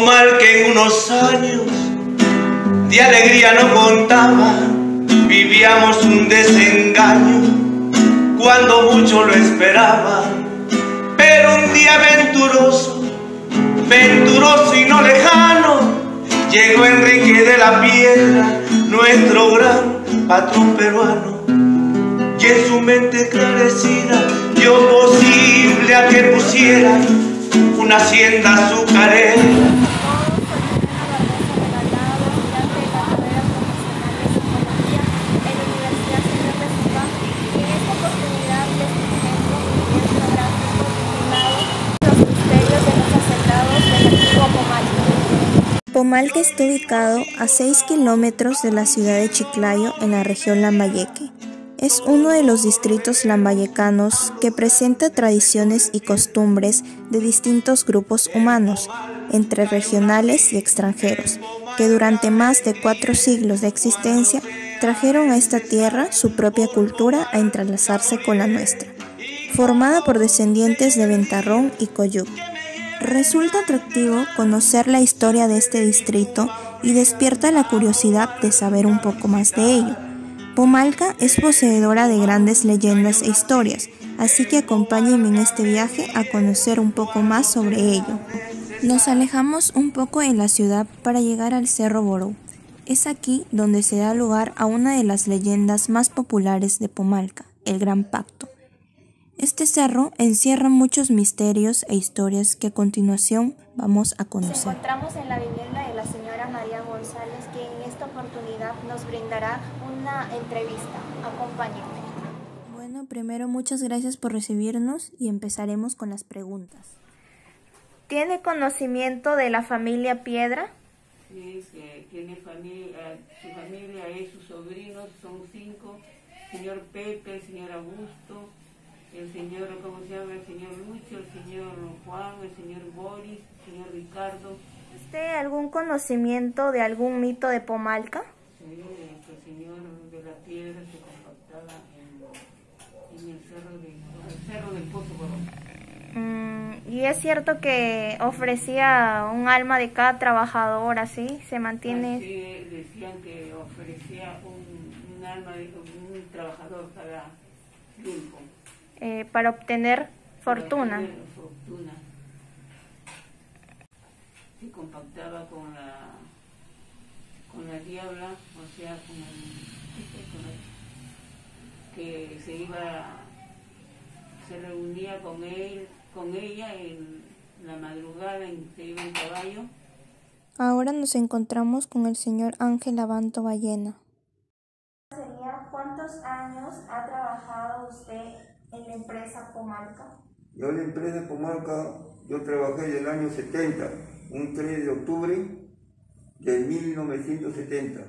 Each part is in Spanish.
Mal que en unos años de alegría no contaba, vivíamos un desengaño cuando mucho lo esperaba. Pero un día venturoso, venturoso y no lejano, llegó Enrique de la Piedra, nuestro gran patrón peruano. Y en su mente esclarecida dio posible a que pusiera una hacienda azucarera Pomalca está ubicado a 6 kilómetros de la ciudad de Chiclayo en la región Lambayeque. Es uno de los distritos lambayecanos que presenta tradiciones y costumbres de distintos grupos humanos, entre regionales y extranjeros, que durante más de cuatro siglos de existencia trajeron a esta tierra su propia cultura a entrelazarse con la nuestra, formada por descendientes de Ventarrón y Coyuc. Resulta atractivo conocer la historia de este distrito y despierta la curiosidad de saber un poco más de ello. Pomalca es poseedora de grandes leyendas e historias, así que acompáñenme en este viaje a conocer un poco más sobre ello. Nos alejamos un poco en la ciudad para llegar al Cerro Boró. Es aquí donde se da lugar a una de las leyendas más populares de Pomalca, el Gran Pacto. Este cerro encierra muchos misterios e historias que a continuación vamos a conocer. Nos encontramos en la vivienda de la señora María González, que en esta oportunidad nos brindará una entrevista. Acompáñenme. Bueno, primero muchas gracias por recibirnos y empezaremos con las preguntas. ¿Tiene conocimiento de la familia Piedra? Sí, tiene familia, su familia es sus sobrinos, son cinco, señor Pepe, el señor Augusto, el señor, ¿cómo se llama? El señor Lucho, el señor Juan, el señor Boris, el señor Ricardo. ¿Usted algún conocimiento de algún mito de Pomalca? Sí, el señor de la piedra se compactaba en, en el, cerro de, el cerro del Pozo mm, ¿Y es cierto que ofrecía un alma de cada trabajador así? ¿Se mantiene? Sí, decían que ofrecía un, un alma de un trabajador cada tiempo. Eh, para obtener fortuna. fortuna. Se compactaba con la, con la diabla, o sea, con, el, que se iba, se reunía con él, con ella en la madrugada en se iba en caballo. Ahora nos encontramos con el señor Ángel Abanto Ballena. ¿Cuántos años ha trabajado usted en la empresa Pomalca? Yo en la empresa Pomalca, yo trabajé en el año 70, un 3 de octubre de 1970.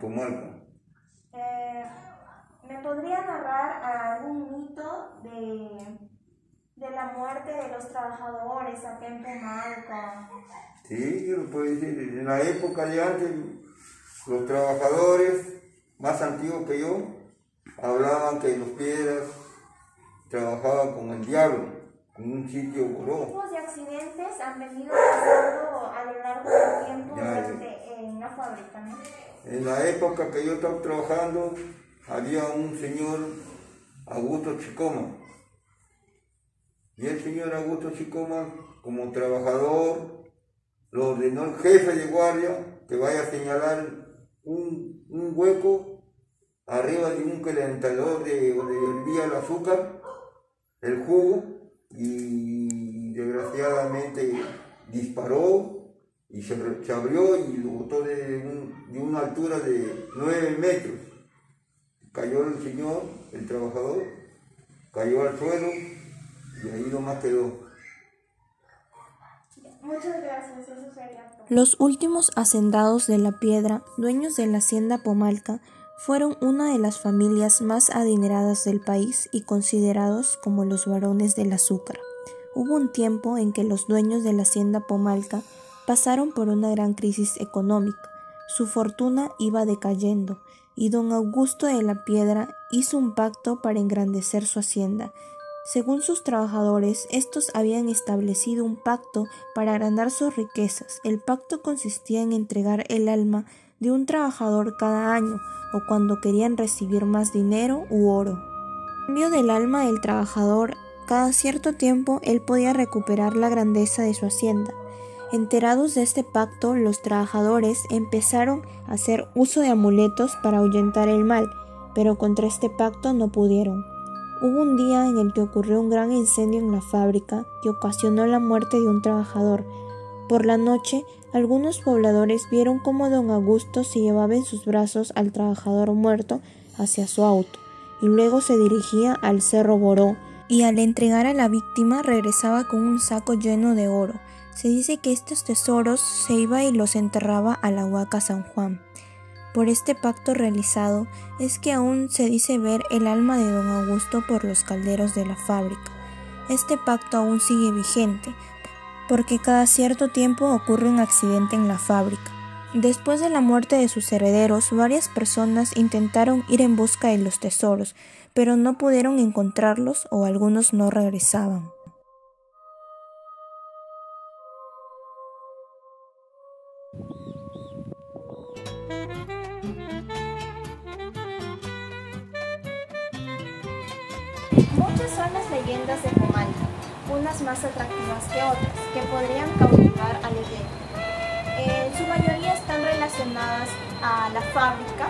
Pomalca. Eh, ¿Me podría narrar algún mito de, de la muerte de los trabajadores acá en Pomalca? Sí, yo lo puedo decir. En la época de antes, los trabajadores más antiguos que yo, hablaban que los piedras trabajaban con el diablo, en un sitio boró. ¿Qué tipos de accidentes han venido pasando a lo largo del tiempo en la fábrica? ¿no? En la época que yo estaba trabajando, había un señor Augusto Chicoma. Y el señor Augusto Chicoma, como trabajador, lo ordenó el jefe de guardia que vaya a señalar un, un hueco arriba de un calentador de donde hervía el azúcar, el jugo, y desgraciadamente disparó y se, abrió y lo botó de, de una altura de 9 metros. Cayó el señor, el trabajador, cayó al suelo y ahí nomás quedó. Muchas gracias, eso sería todo. Los últimos hacendados de la piedra, dueños de la hacienda Pomalca, fueron una de las familias más adineradas del país y considerados como los varones del azúcar. Hubo un tiempo en que los dueños de la hacienda Pomalca pasaron por una gran crisis económica. Su fortuna iba decayendo y don Augusto de la Piedra hizo un pacto para engrandecer su hacienda. Según sus trabajadores, estos habían establecido un pacto para agrandar sus riquezas. El pacto consistía en entregar el alma de un trabajador cada año o cuando querían recibir más dinero u oro. En cambio del alma del trabajador, cada cierto tiempo él podía recuperar la grandeza de su hacienda. Enterados de este pacto, los trabajadores empezaron a hacer uso de amuletos para ahuyentar el mal, pero contra este pacto no pudieron. Hubo un día en el que ocurrió un gran incendio en la fábrica que ocasionó la muerte de un trabajador. Por la noche, algunos pobladores vieron cómo don Augusto se llevaba en sus brazos al trabajador muerto hacia su auto y luego se dirigía al cerro Boró y al entregar a la víctima regresaba con un saco lleno de oro. Se dice que estos tesoros se iba y los enterraba a la Huaca San Juan. Por este pacto realizado es que aún se dice ver el alma de don Augusto por los calderos de la fábrica. Este pacto aún sigue vigente, porque cada cierto tiempo ocurre un accidente en la fábrica. Después de la muerte de sus herederos, varias personas intentaron ir en busca de los tesoros, pero no pudieron encontrarlos o algunos no regresaban. Muchas son las leyendas de Comalca, unas más atractivas que otras, que podrían cautivar al oyente. En su mayoría están relacionadas a la fábrica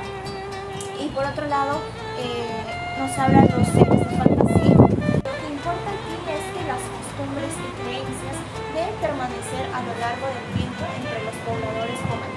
y por otro lado eh, nos hablan los seres de fantasía. Lo que importa aquí es que las costumbres y creencias deben permanecer a lo largo del tiempo entre los pobladores comalqueños.